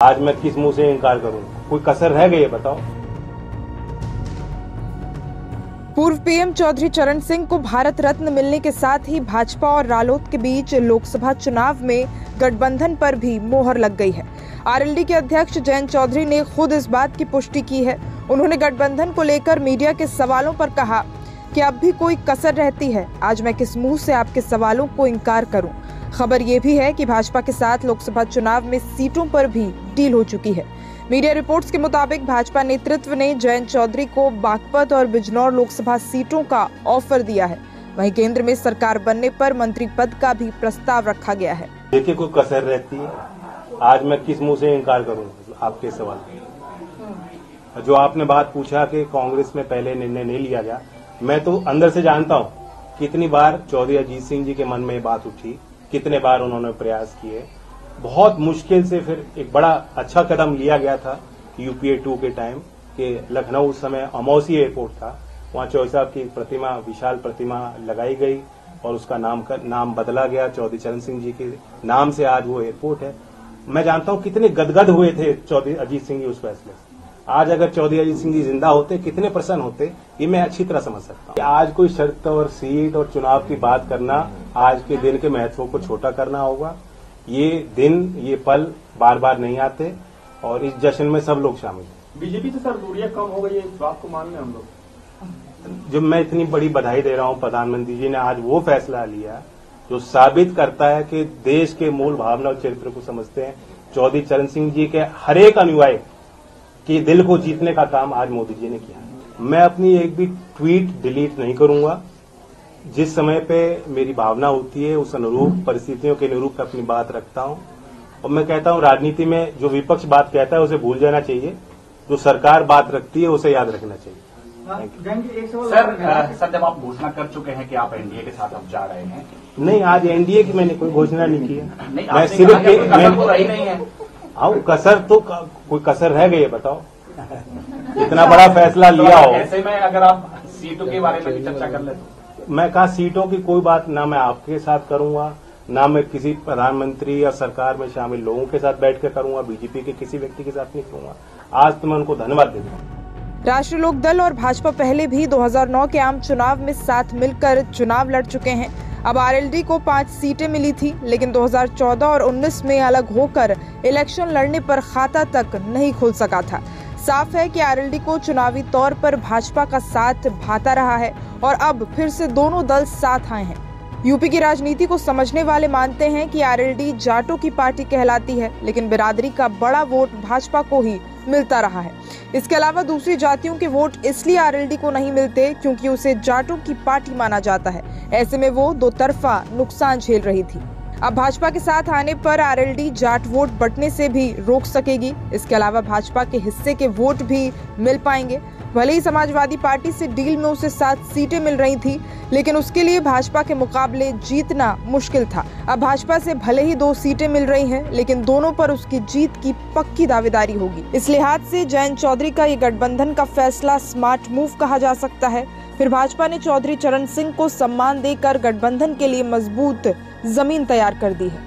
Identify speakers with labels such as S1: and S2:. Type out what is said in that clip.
S1: आज मैं किस मुँह से इनकार करूँ? कोई कसर रह गई है, बताओ।
S2: पूर्व पीएम चौधरी चरण सिंह को भारत रत्न मिलने के साथ ही भाजपा और रालोद के बीच लोकसभा चुनाव में गठबंधन पर भी मोहर लग गई है। आरएलडी के अध्यक्ष जयंत चौधरी ने खुद इस बात की पुष्टि की है। उन्होंने गठबंधन को लेकर मीडिया के सवालों पर कहा कि अब भी कोई कसर रहती है। आज मैं किस मुँह से आपके सवालों को इनकार करूँ? खबर ये भी है कि भाजपा के साथ लोकसभा चुनाव में सीटों पर भी डील हो चुकी है। मीडिया रिपोर्ट्स के मुताबिक भाजपा नेतृत्व ने जयंत चौधरी को बागपत और बिजनौर लोकसभा सीटों का ऑफ़र दिया है। वहीं केंद्र में सरकार बनने पर मंत्री पद का भी प्रस्ताव रखा गया है।
S1: देखिए, कोई कसर रहती है। आज मैं किस मुँह से इनकार करूँ आपके सवाल? जो आपने बात पूछा कि कांग्रेस में पहले निर्णय नहीं लिया गया, मैं तो अंदर से जानता हूँ कितनी बार चौधरी अजीत सिंह जी के मन में ये बात उठी कितने बार उन्होंने प्रयास किए। बहुत मुश्किल से फिर एक बड़ा अच्छा कदम लिया गया था यूपीए टू के टाइम कि लखनऊ उस समय अमौसी एयरपोर्ट था। वहाँ चौधरी साहब की प्रतिमा विशाल प्रतिमा लगाई गई और उसका नाम कर, नाम बदला गया। चौधरी चरण सिंह जी के नाम से आज वो एयरपोर्ट है। मैं जानता हूँ कितने गदगद हुए थे चौधरी अजीत सिंह जी उस फैसले से। आज अगर चौधरी अजीत सिंह जी ज़िंदा होते कितने प्रसन्न होते ये मैं अच्छी तरह समझ सकता हूँ। आज कोई शर्त और सीट और चुनाव की बात करना आज के दिन के महत्व को छोटा करना होगा। ये दिन ये पल बार बार नहीं आते और इस जश्न में सब लोग शामिल हैं।
S3: बीजेपी से सर दूरियाँ कम हो गई है इस बात को मान रहे हैं हम लोग।
S1: जब मैं इतनी बड़ी बधाई दे रहा हूँ प्रधानमंत्री जी ने आज वो फैसला लिया जो साबित करता है कि देश के मूल भावना और चरित्र को समझते हैं। चौधरी चरण सिंह जी के हरेक अनुयायी के दिल को जीतने का काम आज मोदी जी ने किया मैं अपनी एक भी ट्वीट डिलीट नहीं करूँगा। जिस समय पे मेरी भावना होती है उस अनुरूप परिस्थितियों के अनुरूप अपनी बात रखता हूँ। और मैं कहता हूँ राजनीति में जो विपक्ष बात कहता है उसे भूल जाना चाहिए। जो सरकार बात रखती है उसे याद रखना चाहिए।
S4: सर सर जब आप घोषणा कर चुके हैं कि आप एनडीए के साथ अब जा रहे हैं।
S1: नहीं आज एनडीए की मैंने कोई घोषणा नहीं की है। मैं सिर्फ़ मैं-
S4: तो रही नहीं है।
S1: हाँ कसर तो कोई कसर रह गई है बताओ। इतना बड़ा फैसला लिया
S4: तो
S1: हो
S4: ऐसे में अगर आप सीटों के बारे में भी चर्चा कर ले तो।
S1: मैं कहा, सीटों की कोई बात ना मैं आपके साथ करूँगा, ना मैं किसी प्रधानमंत्री या सरकार में शामिल लोगों के साथ बैठ कर करूँगा, बीजेपी के किसी व्यक्ति के साथ नहीं करूँगा। आज तो मैं उनको धन्यवाद देता हूँ।
S2: राष्ट्रीय लोक दल और भाजपा पहले भी 2009 के आम चुनाव में साथ मिलकर चुनाव लड़ चुके हैं। अब आरएलडी को पाँच सीटें मिली थी, लेकिन 2014 और 19 में अलग होकर इलेक्शन लड़ने पर खाता तक नहीं खुल सका था। साफ़ है कि आरएलडी को चुनावी तौर पर भाजपा का साथ भाता रहा है और अब फिर से दोनों दल साथ आए हैं। यूपी की राजनीति को समझने वाले मानते हैं कि आरएलडी जाटों की पार्टी कहलाती है, लेकिन बिरादरी का बड़ा वोट भाजपा को ही मिलता रहा है। इसके अलावा दूसरी जातियों के वोट इसलिए आरएलडी को नहीं मिलते क्योंकि उसे जाटों की पार्टी माना जाता है। ऐसे में वो दो तरफा नुकसान झेल रही थी। अब भाजपा के साथ आने पर आरएलडी जाट वोट बटने से भी रोक सकेगी। इसके अलावा भाजपा के हिस्से के वोट भी मिल पाएँगे। भले ही समाजवादी पार्टी से डील में उसे सात सीटें मिल रही थी, लेकिन उसके लिए भाजपा के मुकाबले जीतना मुश्किल था। अब भाजपा से भले ही दो सीटें मिल रही हैं, लेकिन दोनों पर उसकी जीत की पक्की दावेदारी होगी। इस लिहाज से जयंत चौधरी का ये गठबंधन का फैसला स्मार्ट मूव कहा जा सकता है। फिर भाजपा ने चौधरी चरण सिंह को सम्मान देकर गठबंधन के लिए मज़बूत ज़मीन तैयार कर दी है।